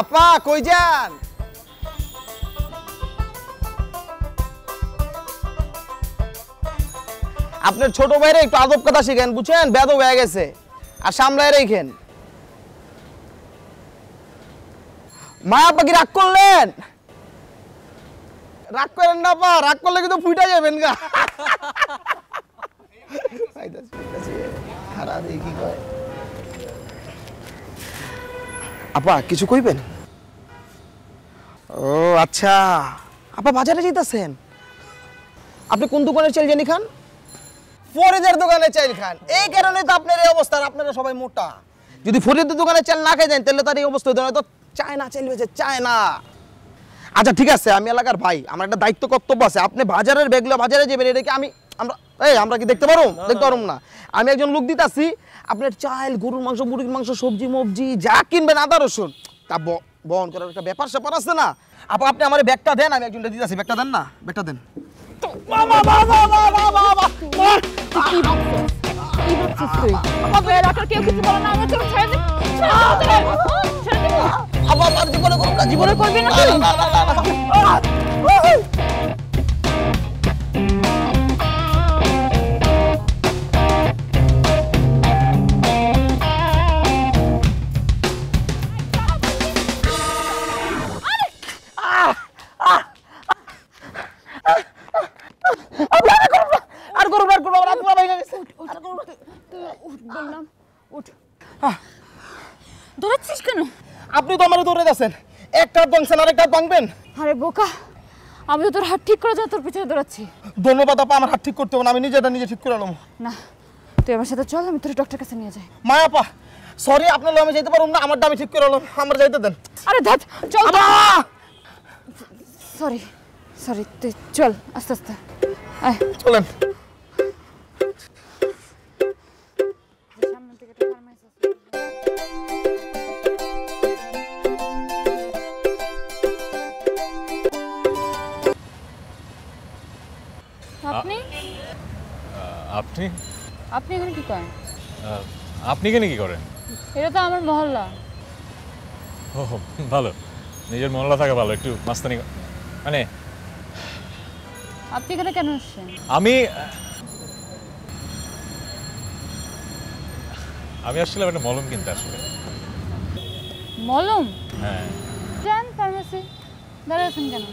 আপা কই যান? আপনার ছোট ভাইরে একটু আদব কথা শিখেন বুঝছেন? বেদ হয়ে গেছে। আর সামলায় রেখেন। মায়া পাখি রাগ করলেন? রাগ করেন না পা, রাগ করলে কিন্তু যাবেন গা। আপা, কিছু কইবেন? ও আচ্ছা। আপা, বাজারে যেতেছেন আপনি কোন দোকানে চাল জানি খান? ফরিদের দোকানে চাল খান। এই কারণে তো আপনার এই অবস্থা আপনারা সবাই মোটা। যদি ফরিদের দোকানে চাল না খাই দেন তাহলে তার এই অবস্থা হতো না। তো চায় না চাল বেঁচে চায় না আচ্ছা ঠিক আছে আমি এলাকার ভাই আমার একটা দায়িত্ব কর্তব্য আছে আপনি বাজারের বেগলো বাজারে যাবেন কি আমি আমরা এই আমরা কি দেখতে পারো দেখতে পারো না আমি একজন লোক দিতাছি আপনার চাল গরুর মাংস মুরগির মাংস সবজি মবজি যা কিনবেন আদা রসুন তা ব- বহন করার একটা ব্যাপার স্যাপার আছে না আপা আপনি আমার ব্যাগটা দেন আমি একজনটা দিতাছি ব্যাগটা দেন না ব্যাগটা দেন বাবা বাবা বাবা বাবা কি ভাবছিস কি ভাবছিস আমাকে ডাক্তার কেউ কিছু বলে না আপা আমার জীবনে করুন না জীবনে করবি না না, না, না, না, না। আর করুন আর করুন আর পুরো আর করুন উঠ বললাম উঠ দৌড়াচ্ছিস কেন আপনি তো আমার দৌড়ে যাচ্ছেন একটা ভাঙছেন আর একটা হাত ভাঙবেন? আরে বোকা আমি তো তোর হাত ঠিক করে যা তোর পিছনে দৌড়াচ্ছি। ধন্যবাদ আপা আমার হাত ঠিক করতে হবে না আমি নিজেটা নিজে ঠিক করে এলাম না তুই আমার সাথে চল আমি তোর ডক্টর কাছে নিয়ে যাই। মায়াপা সরি আপনার আমি যেতে পারুম না আমারটা আমি ঠিক করে এলাম আমার যাইতে দেন। আরে ধ্যাত চল আপা! সরি সরি তুই চল আস্তে আস্তে। আয়। চলেন। আপনি? আপনি? আপনি এখানে কি করেন? আপনি এখানে কি করেন? এটা তো আমার মহল্লা। ও ভালো। নিজের মহল্লা থাকা ভালো একটু মাস্তানি মানে আপনি এখানে কেন আসছেন? আমি আমি আসছিলাম একটা মলম কিনতে আসলে। মলম? হ্যাঁ। যান ফার্মেসি দাঁড়িয়ে আছেন কেন?